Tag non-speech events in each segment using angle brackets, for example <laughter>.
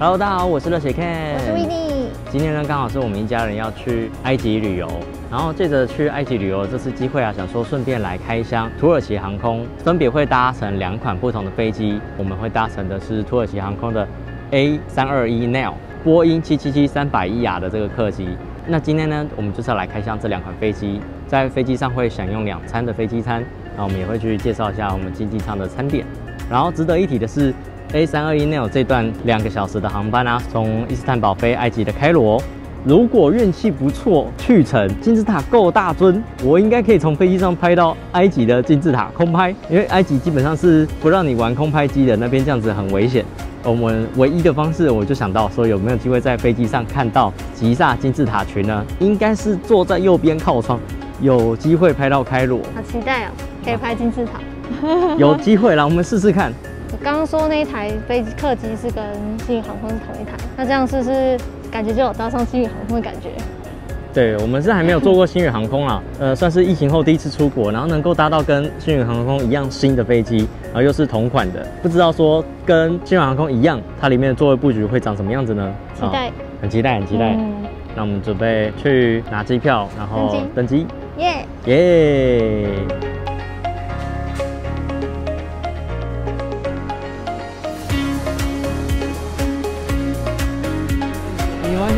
Hello，大家好，我是热血 Ken，我是 w i n n e 今天呢，刚好是我们一家人要去埃及旅游，然后借着去埃及旅游这次机会啊，想说顺便来开箱土耳其航空，分别会搭乘两款不同的飞机。我们会搭乘的是土耳其航空的 A 三二一 Neo，波音七七七三百一雅的这个客机。那今天呢，我们就是要来开箱这两款飞机，在飞机上会享用两餐的飞机餐，然后我们也会去介绍一下我们经济舱的餐点。然后值得一提的是。A 三二一 neo 这段两个小时的航班啊，从伊斯坦堡飞埃及的开罗。如果运气不错，去程金字塔够大尊，我应该可以从飞机上拍到埃及的金字塔空拍。因为埃及基本上是不让你玩空拍机的，那边这样子很危险。我们唯一的方式，我就想到说，有没有机会在飞机上看到吉萨金字塔群呢？应该是坐在右边靠窗，有机会拍到开罗。好期待哦，可以拍金字塔。有机会啦，我们试试看。<laughs> 我刚刚说那一台飞机客机是跟新宇航空是同一台，那这样是不是感觉就有搭上新宇航空的感觉？对，我们是还没有坐过新宇航空啦，呃，算是疫情后第一次出国，然后能够搭到跟新宇航空一样新的飞机，然后又是同款的，不知道说跟新宇航空一样，它里面的座位布局会长什么样子呢？期待，很期待，很期待。那我们准备去拿机票，然后登机，耶耶。完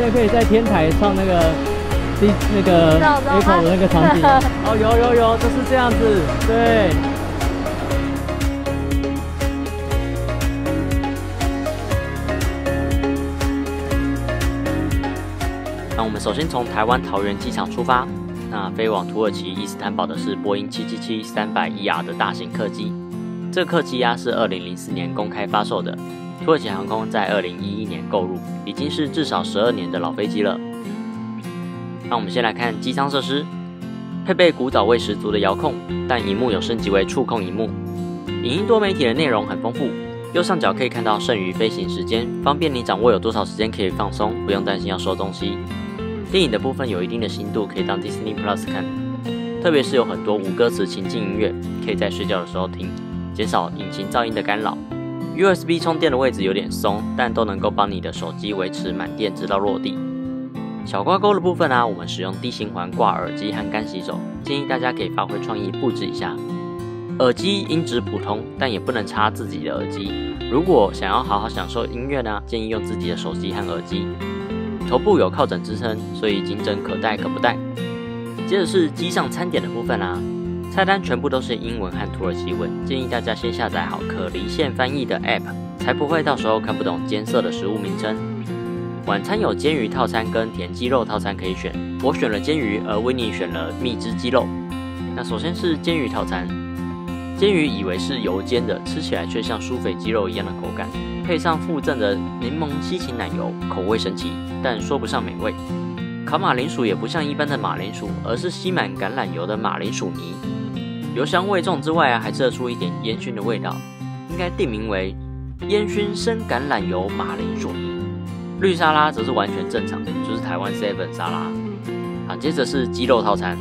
全可以在天台唱那个第那个 echo 的那个场景 <laughs> 哦，有有有，就是这样子，对。那我们首先从台湾桃园机场出发，那飞往土耳其伊斯坦堡的是波音七七七三百 ER 的大型客机，这个客机呀是二零零四年公开发售的。土耳其航空在二零一一年购入，已经是至少十二年的老飞机了。那我们先来看机舱设施，配备古早味十足的遥控，但荧幕有升级为触控荧幕。影音多媒体的内容很丰富，右上角可以看到剩余飞行时间，方便你掌握有多少时间可以放松，不用担心要收东西。电影的部分有一定的深度，可以当 Disney Plus 看，特别是有很多无歌词情境音乐，可以在睡觉的时候听，减少引擎噪音的干扰。USB 充电的位置有点松，但都能够帮你的手机维持满电直到落地。小挂钩的部分呢，我们使用低循环挂耳机和干洗手，建议大家可以发挥创意布置一下。耳机音质普通，但也不能插自己的耳机。如果想要好好享受音乐呢，建议用自己的手机和耳机。头部有靠枕支撑，所以颈枕可戴可不戴。接着是机上餐点的部分啦。菜单全部都是英文和土耳其文，建议大家先下载好可离线翻译的 App，才不会到时候看不懂艰涩的食物名称。晚餐有煎鱼套餐跟甜鸡肉套餐可以选，我选了煎鱼，而 Winnie 选了蜜汁鸡肉。那首先是煎鱼套餐，煎鱼以为是油煎的，吃起来却像酥肥鸡肉一样的口感，配上附赠的柠檬西芹奶油，口味神奇，但说不上美味。烤马铃薯也不像一般的马铃薯，而是吸满橄榄油的马铃薯泥。油香味重之外啊，还射出一点烟熏的味道，应该定名为烟熏生橄榄油马铃薯泥。绿沙拉则是完全正常，就是台湾 seven 沙拉。好，接着是鸡肉套餐，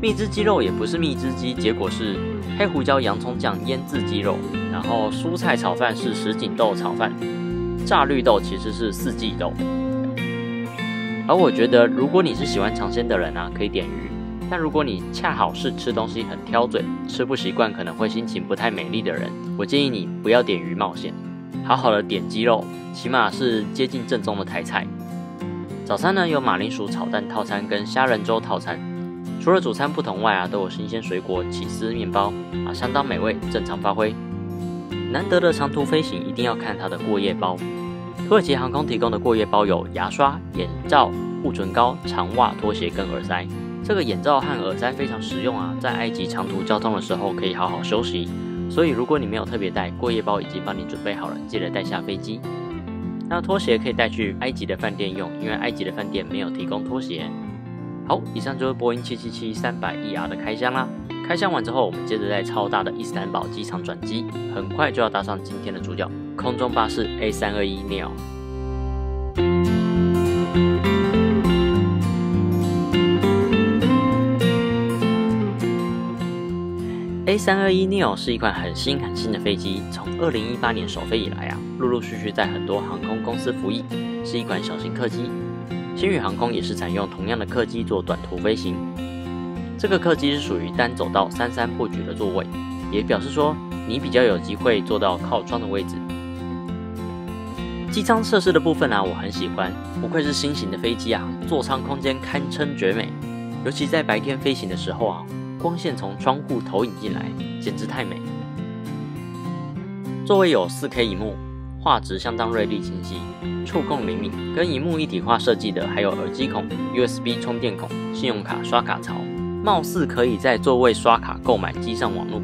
蜜汁鸡肉也不是蜜汁鸡，结果是黑胡椒洋葱酱腌制鸡肉，然后蔬菜炒饭是什锦豆炒饭，炸绿豆其实是四季豆。而我觉得，如果你是喜欢尝鲜的人啊，可以点鱼。但如果你恰好是吃东西很挑嘴、吃不习惯，可能会心情不太美丽的人，我建议你不要点鱼冒险，好好的点鸡肉，起码是接近正宗的台菜。早餐呢有马铃薯炒蛋套餐跟虾仁粥套餐，除了主餐不同外啊，都有新鲜水果、起司面包啊，相当美味，正常发挥。难得的长途飞行一定要看它的过夜包，土耳其航空提供的过夜包有牙刷、眼罩、护唇膏、长袜、拖鞋跟耳塞。这个眼罩和耳塞非常实用啊，在埃及长途交通的时候可以好好休息。所以如果你没有特别带过夜包，已经帮你准备好了，记得带下飞机。那拖鞋可以带去埃及的饭店用，因为埃及的饭店没有提供拖鞋。好，以上就是波音七七七三百 ER 的开箱啦。开箱完之后，我们接着在超大的伊斯坦堡机场转机，很快就要搭上今天的主角——空中巴士 A 三二一 neo。A321neo 是一款很新很新的飞机，从2018年首飞以来啊，陆陆续续在很多航空公司服役，是一款小型客机。星宇航空也是采用同样的客机做短途飞行。这个客机是属于单走道三三布局的座位，也表示说你比较有机会坐到靠窗的位置。机舱设施的部分啊，我很喜欢，不愧是新型的飞机啊，座舱空间堪称绝美，尤其在白天飞行的时候啊。光线从窗户投影进来，简直太美。座位有 4K 荧幕，画质相当锐利清晰，触控灵敏。跟荧幕一体化设计的还有耳机孔、USB 充电孔、信用卡刷卡槽，貌似可以在座位刷卡购买机上网络。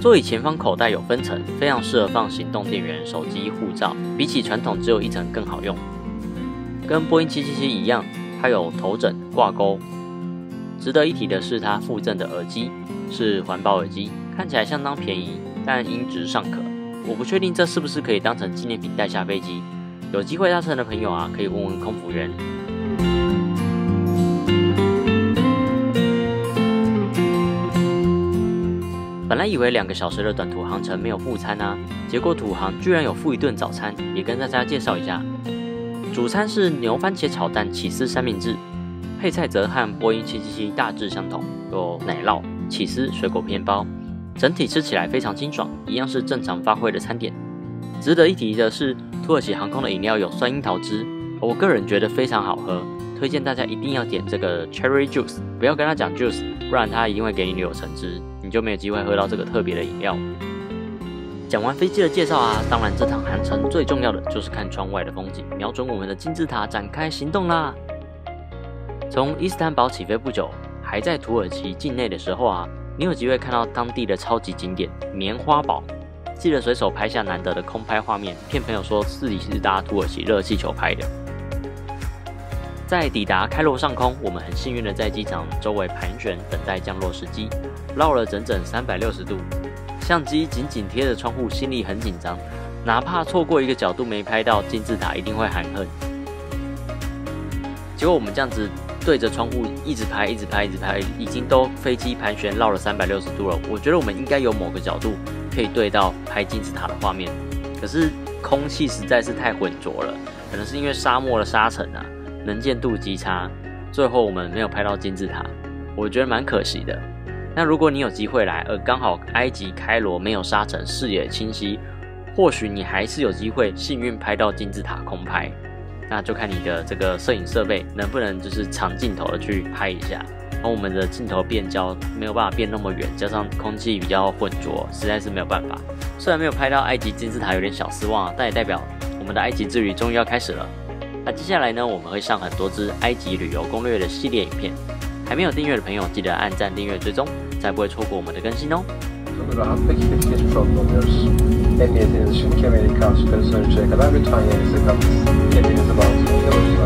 座椅前方口袋有分层，非常适合放行动电源、手机、护照，比起传统只有一层更好用。跟波音777一样，它有头枕挂钩。值得一提的是，它附赠的耳机是环保耳机，看起来相当便宜，但音质尚可。我不确定这是不是可以当成纪念品带下飞机。有机会搭乘的朋友啊，可以问问空服员。本来以为两个小时的短途航程没有副餐啊，结果土航居然有附一顿早餐，也跟大家介绍一下。主餐是牛番茄炒蛋起司三明治。配菜则和波音777大致相同，有奶酪、起司、水果片包，整体吃起来非常清爽，一样是正常发挥的餐点。值得一提的是，土耳其航空的饮料有酸樱桃汁，我个人觉得非常好喝，推荐大家一定要点这个 cherry juice，不要跟他讲 juice，不然他一定会给你柳橙汁，你就没有机会喝到这个特别的饮料。讲完飞机的介绍啊，当然这趟航程最重要的就是看窗外的风景，瞄准我们的金字塔展开行动啦！从伊斯坦堡起飞不久，还在土耳其境内的时候啊，你有机会看到当地的超级景点棉花堡，记得随手拍下难得的空拍画面，骗朋友说自己是搭土耳其热气球拍的。在抵达开罗上空，我们很幸运的在机场周围盘旋，等待降落时机，绕了整整三百六十度，相机紧紧贴着窗户，心里很紧张，哪怕错过一个角度没拍到金字塔，一定会含恨。结果我们这样子。对着窗户一直拍，一直拍，一直拍，已经都飞机盘旋绕了三百六十度了。我觉得我们应该有某个角度可以对到拍金字塔的画面，可是空气实在是太浑浊了，可能是因为沙漠的沙尘啊，能见度极差，最后我们没有拍到金字塔，我觉得蛮可惜的。那如果你有机会来，而刚好埃及开罗没有沙尘，视野清晰，或许你还是有机会幸运拍到金字塔空拍。那就看你的这个摄影设备能不能就是长镜头的去拍一下，然后我们的镜头变焦没有办法变那么远，加上空气比较浑浊，实在是没有办法。虽然没有拍到埃及金字塔有点小失望，但也代表我们的埃及之旅终于要开始了。那接下来呢，我们会上很多支埃及旅游攻略的系列影片，还没有订阅的朋友记得按赞订阅追踪，才不会错过我们的更新哦。Emniyetiniz için kemeri kan çıkarı sonuncaya kadar lütfen yerinize kalınız. Hepinizi bağlı tutuyoruz.